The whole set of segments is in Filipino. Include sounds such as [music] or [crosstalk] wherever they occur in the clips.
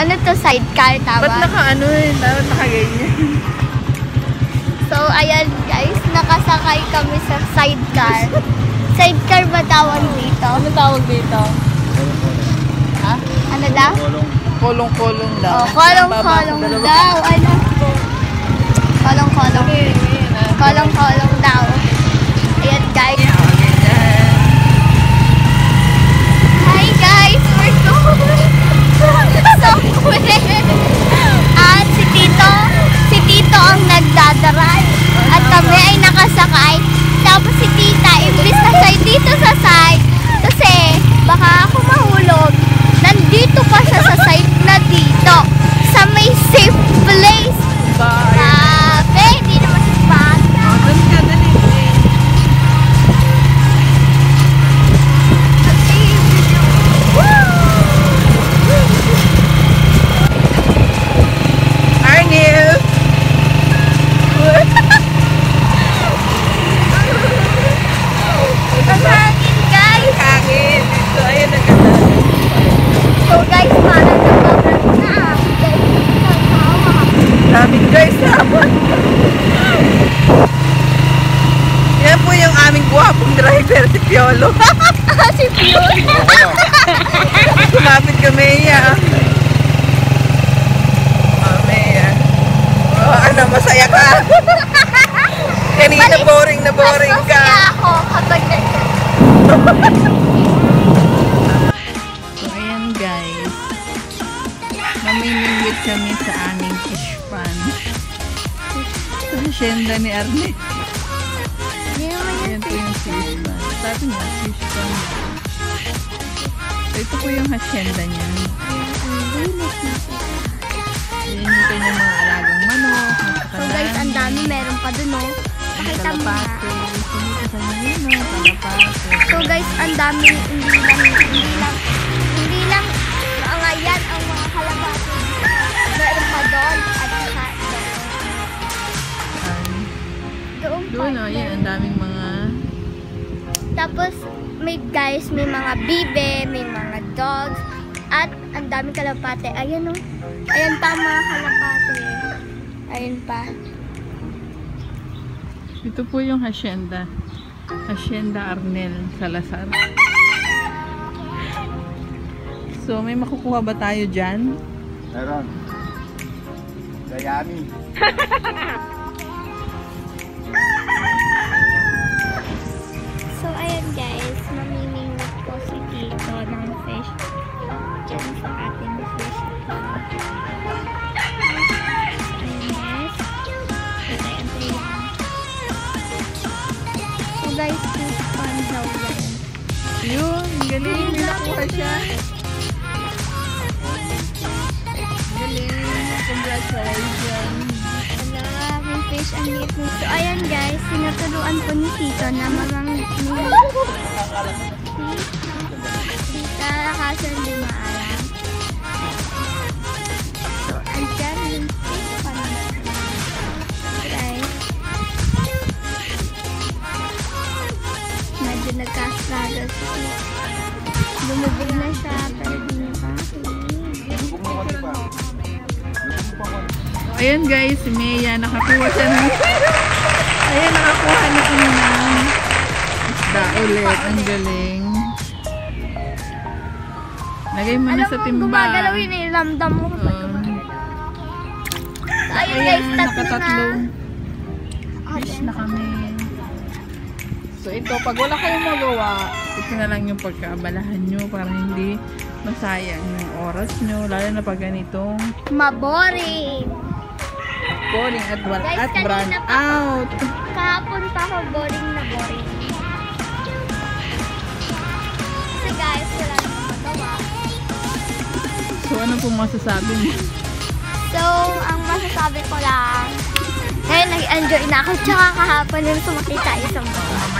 Ano to, sidecar, Ba't tama? naka ano eh? Dapat nakaganyan. So, ayan guys, nakasakay kami sa sidecar. sidecar ba tawag dito? Ano tawag dito? Ha? Ano daw? Kolong-kolong daw. Oh, kolong-kolong daw. Ano? Kolong-kolong. Okay, ayan ah. Kolong-kolong somewhere! At si Tito, si Tito ang nagdadaray. At kami ay nakasakay. [laughs] si Piolo. Ah, si Fiona. Lumapit ka, Mea. Oh, Mea. Oh, ano, masaya ka? Kanina boring na boring Mas ka. masaya ako kapag ayan guys. Mamimingwit kami sa aming fish pan. Sa hacienda ni Arne. Sabi niya, fish pan. So, ito po yung hacienda niya. Ayan yung kanyang mga alagang manok, So guys, ang dami meron pa dun oh. Pakita mo na. So guys, ang dami hindi lang hindi lang hindi lang mga yan ang mga kalapati. Meron pa doon at saka doon. Ayan. Doon, oh, yan, ang daming mga Tapos may guys, may mga bibe, may mga dogs, at ang daming kalapate. Ayan oh. Ayan pa mga kalapate. Ayan pa. Ito po yung hacienda. Hacienda Arnel Salazar. So, may makukuha ba tayo dyan? Meron. Dayami. [laughs] Yun, galing. May nakuha siya. Galing. Congratulations. Wala, may fish ang liit mo. So, ayan guys, tinutuluan po ni Tito na mamang kaso hindi maalam. Andyan yung fish nagkastruggle si Tito. Lumubog na siya, pero di niya pa. Mo kasi mo. Ayan guys, si Mea, nakakuha siya ng... Ayan, nakakuha na kami ng isda ulit. Ang galing. Lagay mo na Alam sa mo, timba. gumagalaw yun eh. Ramdam mo. Um, ayun guys, ayan, tatlo na. fish na kami. So ito, pag wala kayong magawa, ito na lang yung pagkaabalahan nyo para hindi masayang yung oras nyo, lalo na pag ganitong Maboring. boring at, wal Guys, at kanina pa- out. Kahapon pa ako boring na boring. Kasi guys, wala magawa. So ano pong masasabi mo? So, ang masasabi ko lang, ngayon nag-enjoy na ako. Tsaka kahapon sa motor. Mamaya ulit.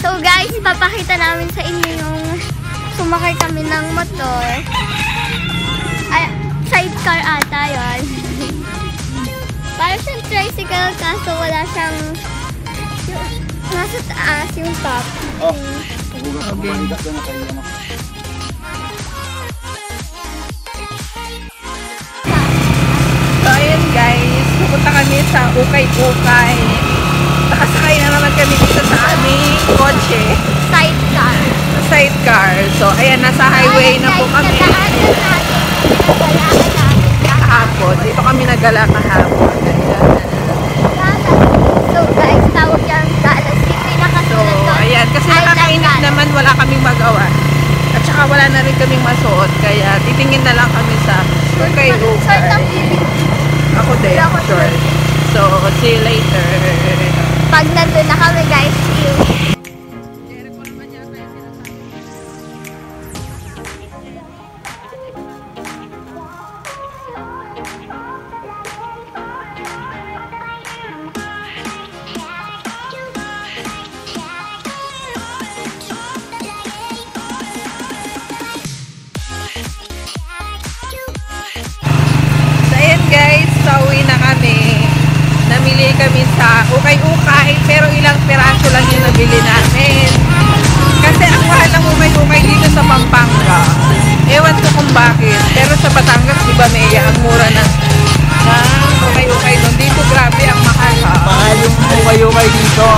So guys, papakita namin sa inyo yung sumakay kami ng motor. Ay, sidecar ata yun. [laughs] Parang siyang tricycle kaso wala siyang yung, nasa taas yung top. Oh, okay. So ayun guys, pupunta kami sa Ukay-Ukay. Naman kami dito sa aming kotse, Sidecar. sidecar. So, ayan, nasa highway na po kami. Kahapon. Dito kami nagala kahapon. So guys, tawag yan Dallas City. So, ayan. Kasi Dallas. naman, wala kaming magawa. At saka wala na rin kaming masuot. Kaya titingin na lang kami sa Ukay-Ukay. ang ibig. Ako din, sure. So, see you later. Pag nandun na kami guys, see sa ukay-ukay, pero ilang piraso lang yung nabili namin. Kasi ang mahal ng ukay-ukay dito sa Pampanga. Ewan ko kung bakit. Pero sa Batangas, di ba, Mea, ang mura ng ng ukay-ukay doon. Dito, grabe, ang mahal ha. Mahal yung ukay-ukay dito.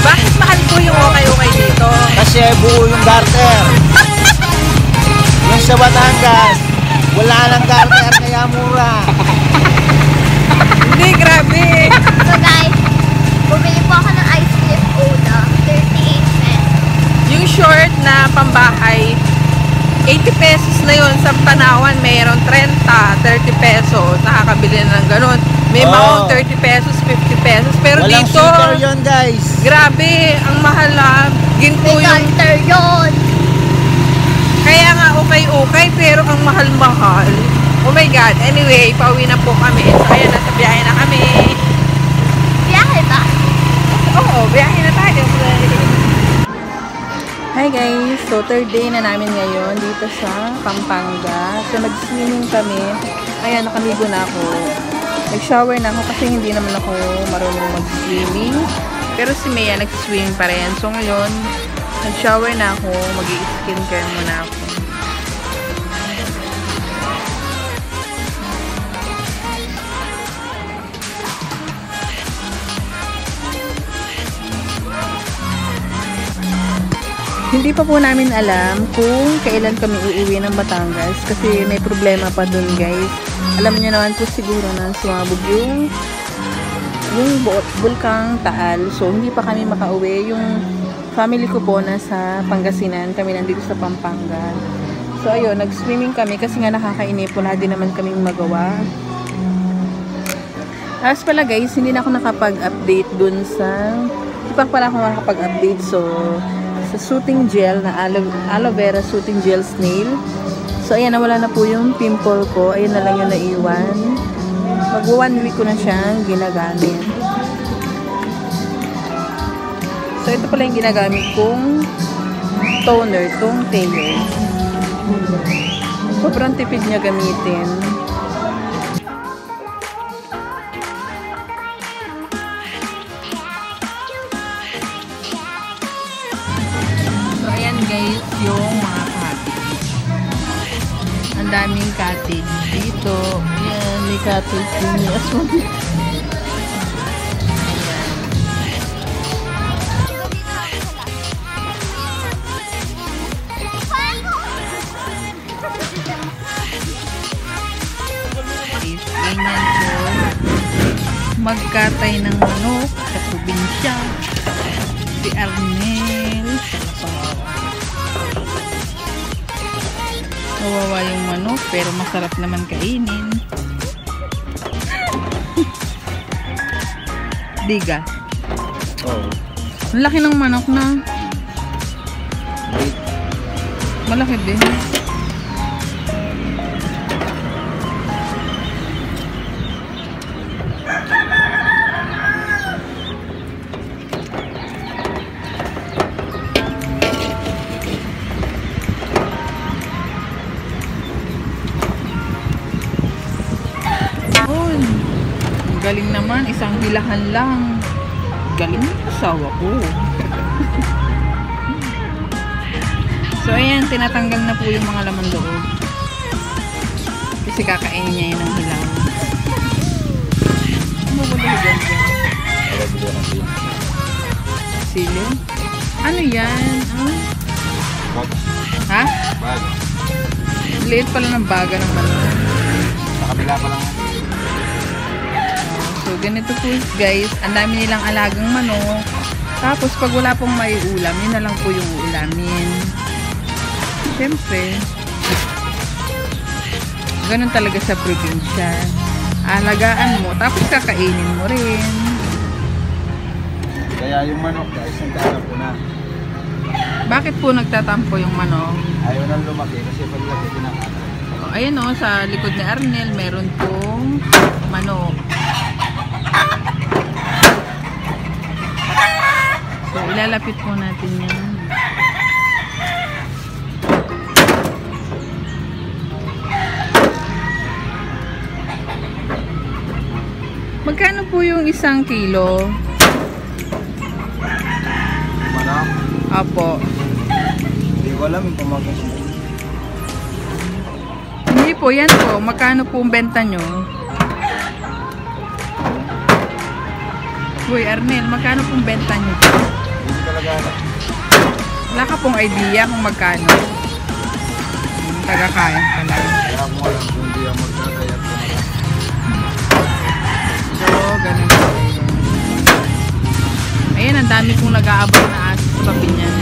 Bakit mahal po yung ukay-ukay dito? Kasi buo yung garter. yung sa Batangas, wala nang garter kaya mura. Hindi, grabe. So guys, bumili po ako ng ice cream Oda. 38 pesos. Yung short na pambahay, 80 pesos na yun. Sa Tanawan, mayroon 30, 30 pesos. Nakakabili na ng ganun. May Oo. maong 30 pesos, 50 pesos. Pero Walang dito, yun guys. grabe, ang mahal na. Ginto May yung, yun. kaya nga okay-okay, pero ang mahal-mahal. Oh my God. Anyway, pauwi na po kami. So, ayan, nasa biyahe na kami. Biyahe ba? Oo, biyahe na tayo. Hi guys! So, third day na namin ngayon dito sa Pampanga. So, nag-swimming kami. Ayan, nakaligo na ako. Nag-shower na ako kasi hindi naman ako marunong mag-swimming. Pero si Maya nag-swimming pa rin. So, ngayon, nag-shower na ako. Mag-i-skincare muna ako. Hindi pa po namin alam kung kailan kami uuwi ng Batangas kasi may problema pa dun guys. Alam niyo naman po siguro na sumabog yung yung bu- bulkang Taal. So hindi pa kami makauwi. Yung family ko po nasa Pangasinan, kami nandito sa Pampanga. So ayun, nag-swimming kami kasi nga nakakainip. Wala din naman kaming magawa. Tapos pala guys, hindi na ako nakapag-update dun sa... Hindi pa pala ako nakapag-update. So, sa soothing gel na aloe, aloe vera soothing gel snail. So, ayan, nawala na po yung pimple ko. Ayan na lang yung naiwan. Mag one week ko na siyang ginagamit. So, ito pala yung ginagamit kong toner, tong Taylor. Sobrang tipid niya gamitin. Aswan. Guys, ganyan. Magkatay ng manok sa probinsya. Si Arnel. Kawawa yung manok, pero masarap naman kainin. Diga. Oh. Ang laki ng manok na. Malaki din. Naman. Isang hilahan lang. Galing ng asawa ko. so, ayan. Tinatanggal na po yung mga laman loob. Kasi kakainin niya yun ng hilaw. kumukulo dyan dyan? Sili. Ano yan? Ah? Bag. Ha? Bag. Liit pala ng baga ng manok. Sa kabila pa lang. So, ganito po guys. Ang dami nilang alagang manok. Tapos, pag wala pong may ulam, yun na lang po yung ulamin. Siyempre, ganun talaga sa probinsya. Alagaan mo, tapos kakainin mo rin. Kaya yung manok guys, nagtatampo na. Bakit po nagtatampo yung manok? Ayaw nang lumaki kasi pag laki kinakain. O, Ayan o, sa likod ni Arnel, meron pong manok. So, ilalapit po natin yan. Magkano po yung isang kilo? Manok, Apo. hindi ko alam yung pamagkas mo. Hindi po, yan po. Magkano po ang benta nyo? Uy, Arnel, magkano pong benta nyo? Alam. Wala ka pong idea kung magkano. Hmm, Taga-kaya pa lang. Kaya mo alam kung hindi ako magkakayat ko na. So, ganun po. Ayan, ang dami pong nag-aabot na aso sa tabi niyan.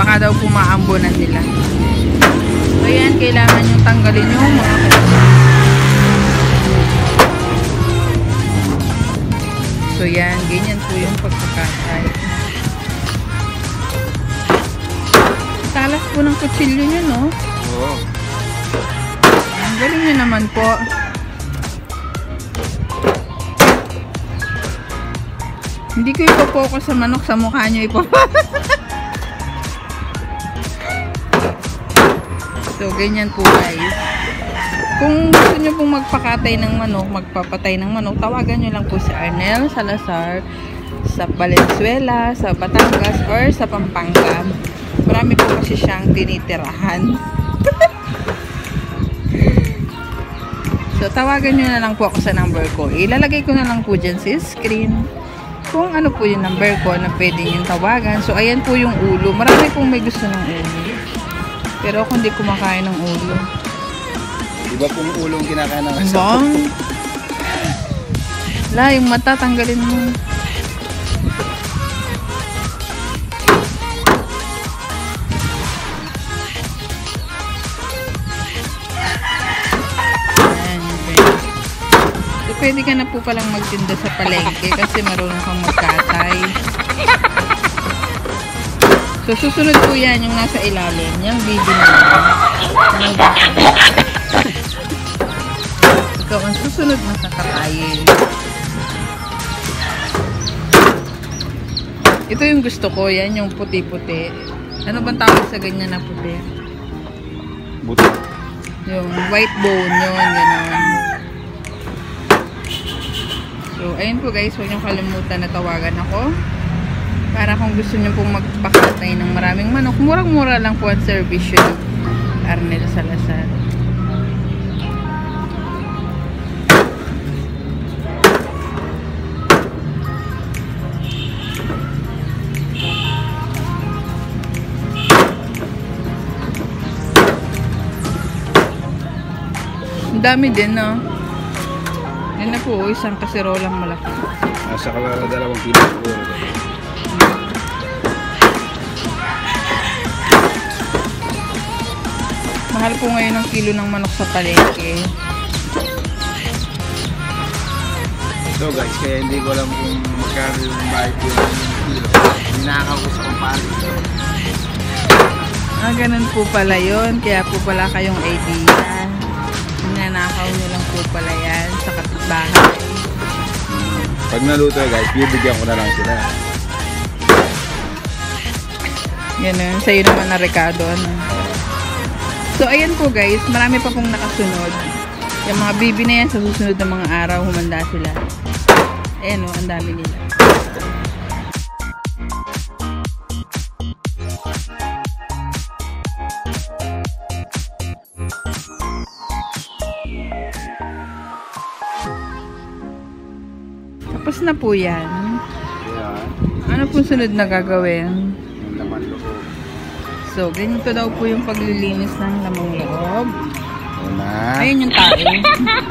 Baka daw po maambunan nila. So, ayan, kailangan yung tanggalin yung mga So, yan, ganyan po yung pagkakatay. Talas po ng kutsilyo nyo, no? Oo. Ang galing nyo naman po. Hindi ko ipopokus sa manok sa mukha nyo ipopokus. [laughs] so, ganyan po guys. Kung gusto nyo pong magpakatay ng manok, magpapatay ng manok, tawagan nyo lang po si Arnel Salazar sa Valenzuela, sa Batangas, or sa Pampanga. Marami po kasi siyang tinitirahan. So, tawagan nyo na lang po ako sa number ko. Ilalagay ko na lang po dyan sa screen kung ano po yung number ko na pwede nyo tawagan. So, ayan po yung ulo. Marami pong may gusto ng ulo. Pero ako hindi kumakain ng ulo. Iba pong ulong kinakain ng aso. Bang! La, yung mata, tanggalin mo. Pwede ka na po palang magtinda sa palengke kasi marunong kang magkatay. So, susunod po yan yung nasa ilalim. Yung bibi na yan. Ikaw ang susunod na sa katayin. Ito yung gusto ko, yan yung puti-puti. Ano bang tawag sa ganyan na puti? Buto. Yung white bone yun, gano'n. So, ayun po guys, huwag niyong kalimutan na tawagan ako. Para kung gusto niyo pong magpakatay ng maraming manok, murang-mura lang po ang service yun. Arnel Salazar. Dami din, no? Yan na po, isang kaserolang malaki. Nasa ka dalawang kilo siguro. Mahal po ngayon ang kilo ng manok sa palengke. So guys, kaya hindi ko alam kung magkano yung bayad ko ng kilo. Ninakaw ko sa kumpare. Ah, ganun po pala yun. Kaya po pala kayong idea. Po pala yan sa kapitbahay. Pag naluto guys, bibigyan ko na lang sila. Ganun. Sa'yo naman na Ricardo. Ano? So, ayan po guys. Marami pa pong nakasunod. Yung mga bibi na yan sa susunod na mga araw, humanda sila. Ayan o, ang dami nila. Na po yan. Yan. Ano po sunod na gagawin? Yung laman loob. So, ganito daw po yung paglilinis ng lamang loob. Una, Ayun yung tae.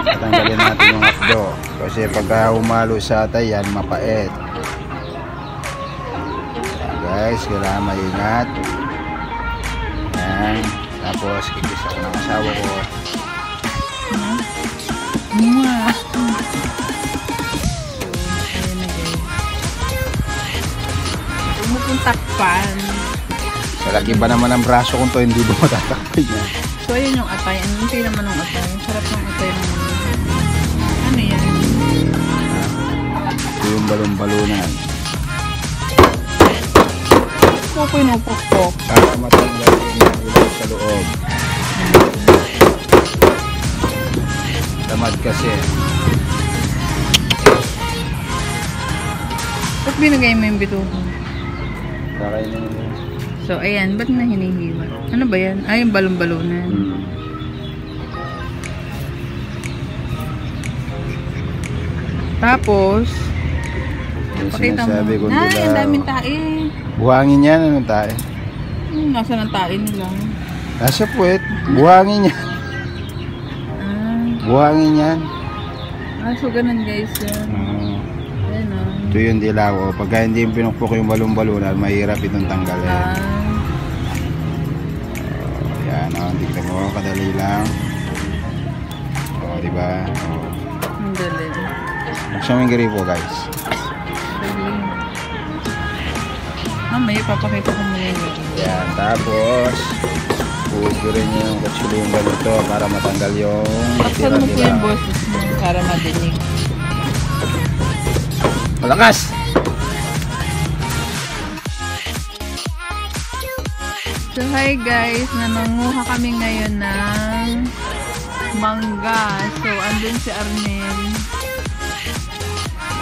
tatanggalin natin yung hotdo. Kasi pagka humalo sa atay yan, mapait. Yan guys, kailangan maingat. Yan. Tapos, kikis ako ng asawa ko. Mwah! Huwag mo pong takpan. Sa lagi ba naman ang braso kung to, hindi ba matatakpan yan? So, ayun yung atay. Ano yung naman ng atay? Ang sarap ng atay ng Ano yan? Ito yung balon-balunan. Ito po yung upok Para matanggal yung ilaw sa loob. Tamad kasi. Ba't binigay mo yung bituho? So, ayan. Ba't na hinihiwa? Ano ba yan? Ay, yung balon-balunan. Hmm. Tapos, Yung pakita mo. ko Ay, ang nila. daming tae. Buhangin yan, ano tayo? Hmm, nasa ng tae nila. Nasa puwet. Buhangin yan. Ah, Buhangin yan. ah so ganun guys yun. Hmm. Ayan o. Ito yung dilaw. O, Pagka hindi yung pinukpok yung balon-balunan, mahirap itong tanggalin. Ah, O, yan, o. Tignan mo, kadali lang. O, di ba? O. ang dali. Mo yung gripo, guys. Mamaya papakita ko muna yung Yan, tapos Pupurin niyo yung kutsilyo yung ganito para matanggal yung Taksan mo po yung boses mo para madinig. Malakas! So hi guys, nananguha kami ngayon ng mangga. So andun si Arnel.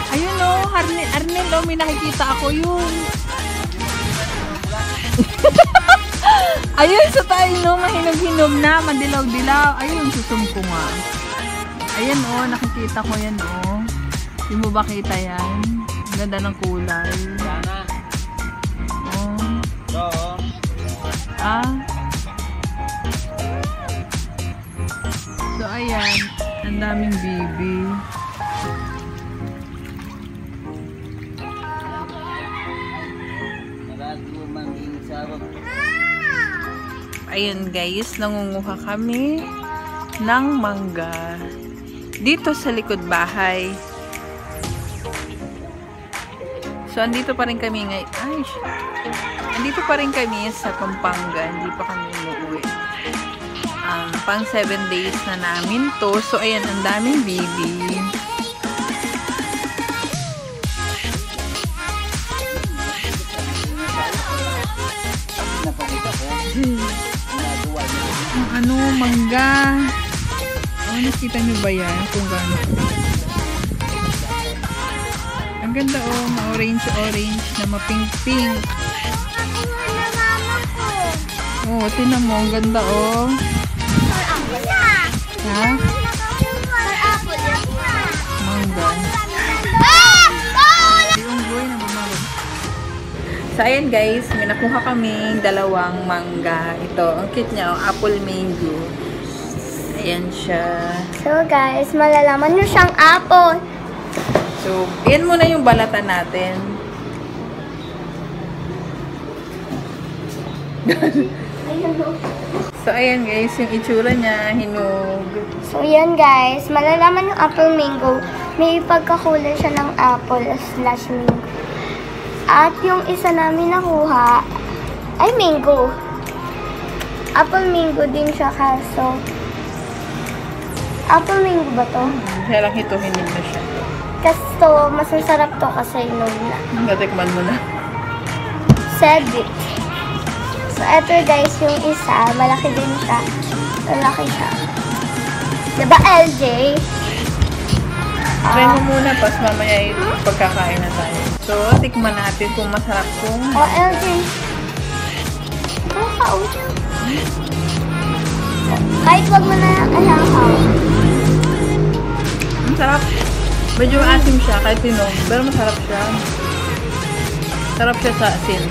Ayun o, oh, Arnel, Arnel oh, may nakikita ako yun. [laughs] Ayun sa tayo no, mahinog-hinog na, madilaw-dilaw. Ayun, susumpo nga. Ayan oh, nakikita ko yan oh. Hindi mo ba kita yan? Ganda ng kulay. Oh. Ah. So, ayan. Ang daming bibi. Ayun guys, nangunguha kami ng mangga dito sa likod bahay. So, andito pa rin kami ngayon. Ay. Andito pa rin kami sa Pampanga. Hindi pa kami umuwi. Um, pang 7 days na namin to. So, ayan, ang daming bibi. Ang ano, mangga. Oh, nakita nyo ba yan? Kung gaano. Ganda oh, ma-orange-orange na ma-pink-pink. Oh, tinan mo, ang ganda oh. Ha? Mangga. So, ayan guys, may nakuha kaming dalawang mangga. Ito, ang cute niya, oh, apple mango. Ayan siya. So guys, malalaman nyo siyang apple. So, yan muna yung balatan natin. So, ayan guys, yung itsura niya, hinog. So yan guys, malalaman yung apple mango. May pagkakulay siya ng apple slash mango. At yung isa namin nakuha ay mango. Apple mango din siya kaso. Apple mango ba to? Kaya lang ito, hinog na siya. Kaso, mas masarap to kasi inog na. Natikman mo na. Said it. So, eto guys, yung isa, malaki din siya. Malaki siya. Diba, LJ? Try mo muna, pas mamaya yung pagkakain na tayo. So, tikman natin kung masarap kung... O, LJ. Kakaw. Kahit wag mo na alangaw. Ang sarap. Medyo asim siya kahit tinog, pero masarap siya. Sarap siya sa asin.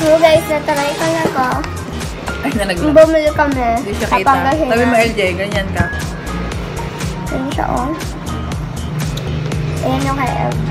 So guys, natry ko na ko. Ay, nalaglag. Bumili kami. Hindi siya kita. Sabi mo, LJ, ganyan ka. Ayan siya, oh. Ayan yung kay LJ.